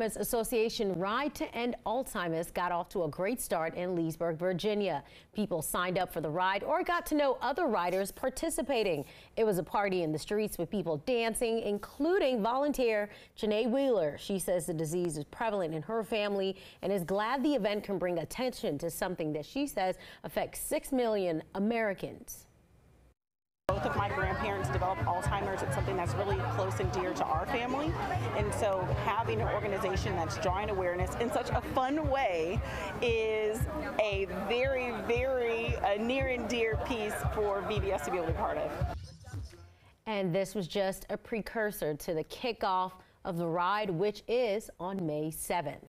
Alzheimer's Association Ride to End Alzheimer's got off to a great start in Leesburg, Virginia. People signed up for the ride or got to know other riders participating. It was a party in the streets with people dancing, including volunteer Janae Wheeler. She says the disease is prevalent in her family and is glad the event can bring attention to something that she says affects 6 million Americans. Both of my grandparents developed Alzheimer's. It's something that's really close and dear to our family. And so having an organization that's drawing awareness in such a fun way is a very, very near and dear piece for VBS to be able to be part of. And this was just a precursor to the kickoff of the ride, which is on May 7th.